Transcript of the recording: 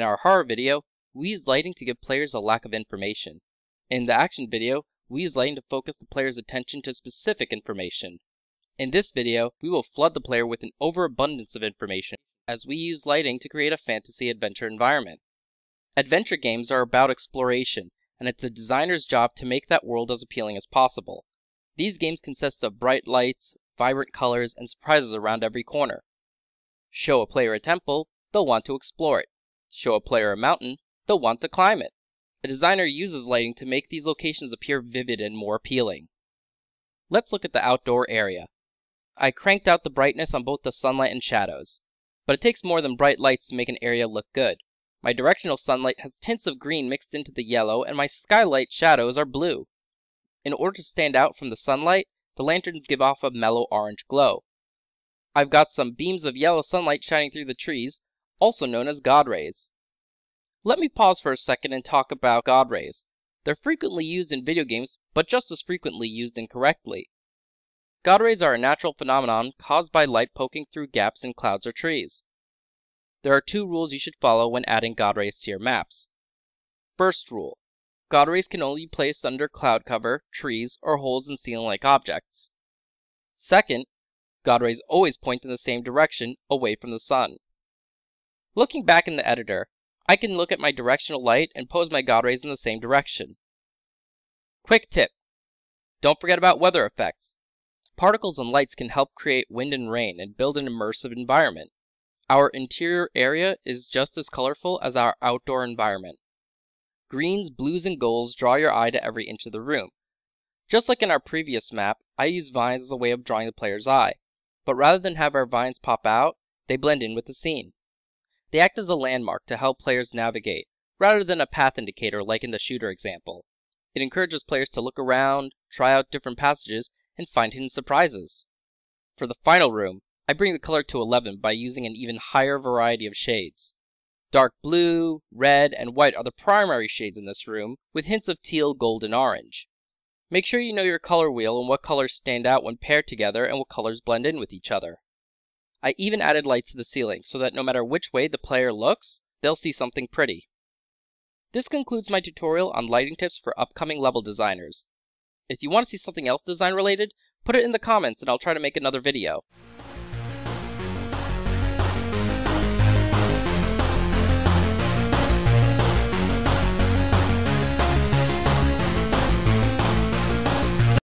In our horror video, we use lighting to give players a lack of information. In the action video, we use lighting to focus the player's attention to specific information. In this video, we will flood the player with an overabundance of information as we use lighting to create a fantasy adventure environment. Adventure games are about exploration, and it's a designer's job to make that world as appealing as possible. These games consist of bright lights, vibrant colors, and surprises around every corner. Show a player a temple, they'll want to explore it. Show a player a mountain, they'll want to climb it. A designer uses lighting to make these locations appear vivid and more appealing. Let's look at the outdoor area. I cranked out the brightness on both the sunlight and shadows. But it takes more than bright lights to make an area look good. My directional sunlight has tints of green mixed into the yellow, and my skylight shadows are blue. In order to stand out from the sunlight, the lanterns give off a mellow orange glow. I've got some beams of yellow sunlight shining through the trees, also known as God rays. Let me pause for a second and talk about God rays. They're frequently used in video games, but just as frequently used incorrectly. God rays are a natural phenomenon caused by light poking through gaps in clouds or trees. There are two rules you should follow when adding God rays to your maps. First rule. God rays can only be placed under cloud cover, trees, or holes in ceiling-like objects. Second, God rays always point in the same direction, away from the sun. Looking back in the editor, I can look at my directional light and pose my God rays in the same direction. Quick tip. Don't forget about weather effects. Particles and lights can help create wind and rain and build an immersive environment. Our interior area is just as colorful as our outdoor environment. Greens, blues, and golds draw your eye to every inch of the room. Just like in our previous map, I use vines as a way of drawing the player's eye, but rather than have our vines pop out, they blend in with the scene. They act as a landmark to help players navigate, rather than a path indicator like in the shooter example. It encourages players to look around, try out different passages, and find hidden surprises. For the final room, I bring the color to 11 by using an even higher variety of shades. Dark blue, red, and white are the primary shades in this room, with hints of teal, gold, and orange. Make sure you know your color wheel and what colors stand out when paired together and what colors blend in with each other. I even added lights to the ceiling so that no matter which way the player looks, they'll see something pretty. This concludes my tutorial on lighting tips for upcoming level designers. If you want to see something else design related, put it in the comments and I'll try to make another video.